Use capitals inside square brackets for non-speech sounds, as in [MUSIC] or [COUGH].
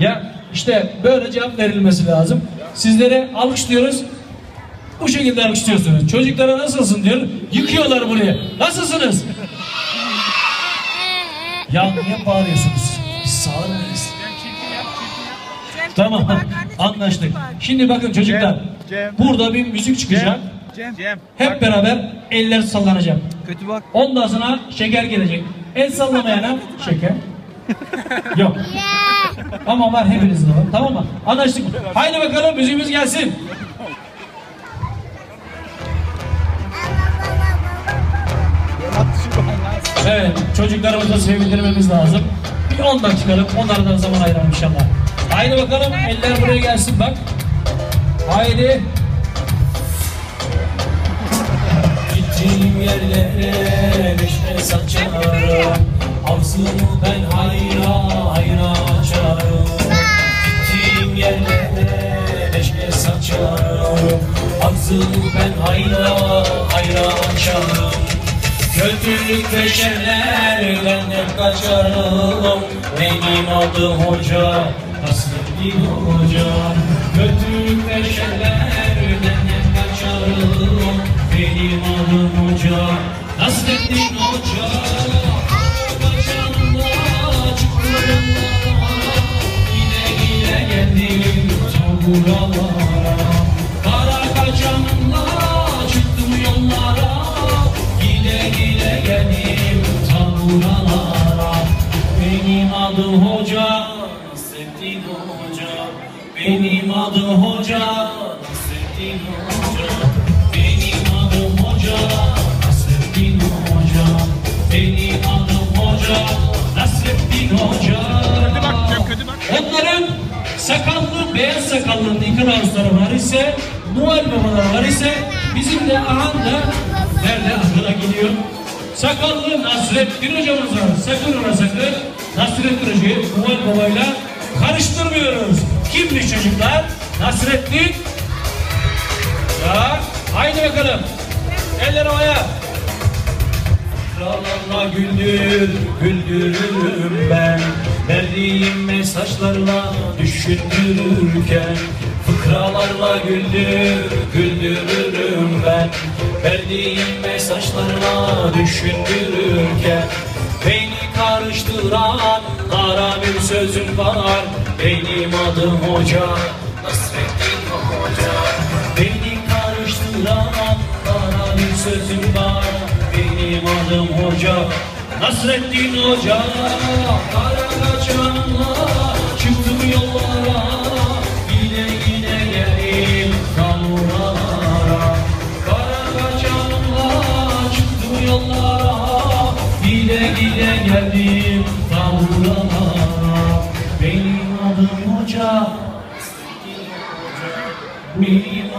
Ya işte böyle cevap verilmesi lazım. Sizlere alkışlıyoruz. Bu şekilde alkışlıyorsunuz. Çocuklara nasılsın diyor. Yıkıyorlar buraya. Nasılsınız? Ya niye bağırıyorsunuz? Biz sağır mıyız? Tamam anlaştık. Şimdi bakın çocuklar. Cem. Burada bir müzik çıkacak. Cem. Cem. Hep beraber eller sallanacak. Kötü bak. Ondan sonra şeker gelecek. El sallamayana [LAUGHS] şeker. [LAUGHS] Yok. Ama var hepinizde var. Tamam mı? Anlaştık. Haydi bakalım müziğimiz gelsin. Evet çocuklarımızı sevindirmemiz lazım. Bir 10 dakika çıkalım. Onlara da zaman ayıralım inşallah. Haydi bakalım eller buraya gelsin bak. Haydi. Gittiğim yerlere neşe saçarım Ağzımı ben hayra hayra açarım. Gittiğim yerlere neşe saçarım Ağzımı ben hayra hayra açarım. Kötülük ve hep kaçarım. Benim adım hoca Nasreddin hoca? Kötülük ve Tavuralara Kara çıktım yollara Gide geldim tavuralara Benim adım hoca Nasreddin hoca Benim adım hoca Nasreddin hoca beyaz sakallı Nikolausları var ise, Noel babaları var ise, bizim de aha da nerede aklına gidiyor? Sakallı Nasrettin hocamız var. Sakın ona sakın Nasrettin hocayı Noel babayla karıştırmıyoruz. Kimmiş çocuklar? Nasrettin. Ya, haydi bakalım. Eller havaya. Krallarla güldür, güldürürüm ben Verdiğim mesajlarla düşündürürken Fıkralarla güldür, güldürürüm ben. Verdiğim mesajlarla düşündürürken Beni karıştıran kara bir sözüm var. Benim adım hoca, Nasreddin hoca. Beni karıştıran kara bir sözüm var. Benim adım hoca Nasreddin hoca Kara kaçanla Çıktım yollara. Yine yine geldim Kamuralara Kara kaçanla Çıktım yollara. Gide gide geldim Kamuralara Benim adım hoca. Benim